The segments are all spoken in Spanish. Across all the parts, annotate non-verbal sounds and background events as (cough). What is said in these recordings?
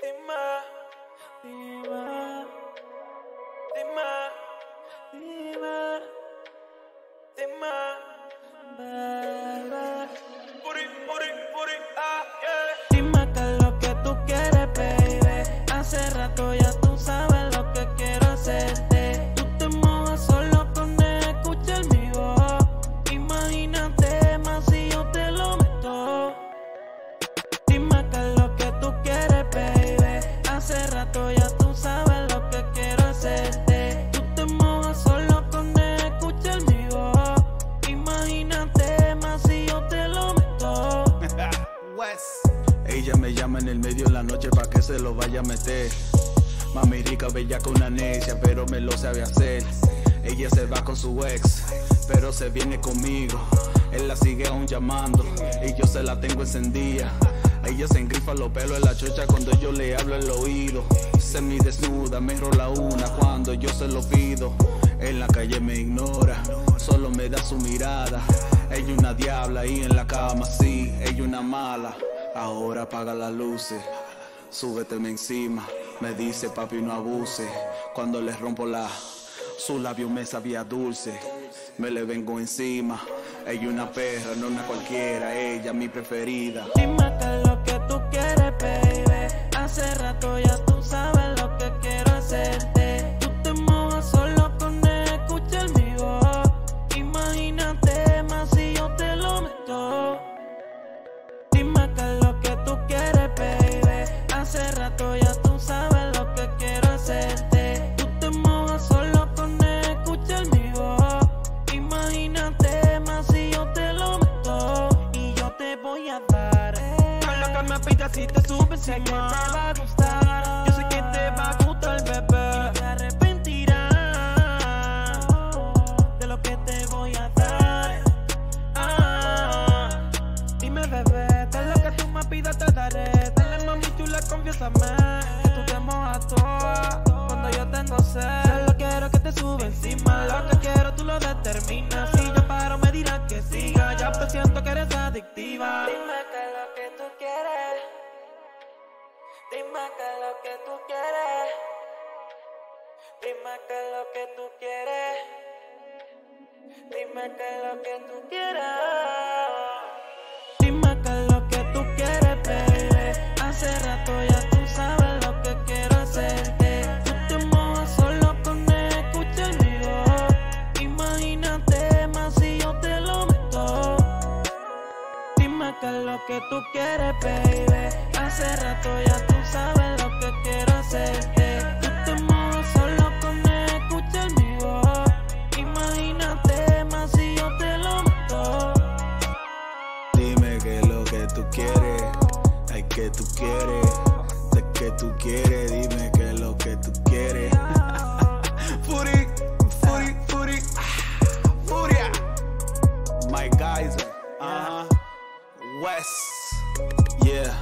Dime, dime, dime, dime, la noche pa' que se lo vaya a meter. Mami rica, bella con una necia, pero me lo sabe hacer. Ella se va con su ex, pero se viene conmigo. Él la sigue aún llamando y yo se la tengo encendida. Ella se engrifa los pelos en la chocha cuando yo le hablo el oído. Semi desnuda, me rola una cuando yo se lo pido. En la calle me ignora, solo me da su mirada. Ella una diabla y en la cama sí, ella una mala. Ahora apaga las luces, súbeteme encima. Me dice papi no abuse. Cuando le rompo la, su labio me sabía dulce. Me le vengo encima. Ella una perra, no una cualquiera. Ella mi preferida. Qué es lo que tú quieres, baby. Hace rato ya Pidas si te subes sé que te va a gustar. Yo sé que te va a gustar, bebé. Y te arrepentirás de lo que te voy a dar. Ah, dime, bebé, todo lo que tú me pidas te daré. Dale, mami, chula, confiésame. Que tú te mojas toda cuando yo tengo sed. Solo quiero que te suba encima. Lo que quiero tú lo determinas. Si yo paro, me dirás que siga. Ya pues siento que eres adictiva. Dime Qué es lo que tú quieres. Qué es lo que tú quieres. Dime qué es lo que tú quieres. Es lo que tú quieres, baby. Hace rato ya tú sabes lo que quiero hacerte. Tú te mojas solo con escuchar mi voz. Imagínate más si yo te lo meto. Dime qué es lo que tú quieres, ay que tú quieres, de que tú quieres, dime qué es lo que tú quieres. (laughs) West, yeah.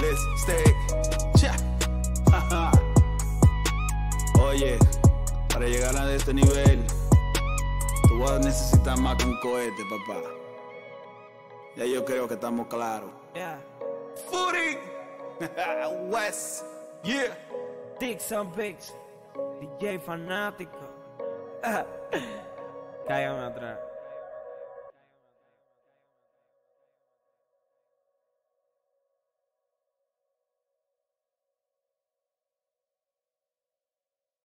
Let's stay. Cha. (laughs) Oye, para llegar a este nivel, tú vas a necesitar más que un cohete, papá. Ya yo creo que estamos claros. Yeah. Fury, (laughs) West, yeah. And Pigs, DJ fanático. (laughs) Cállame atrás.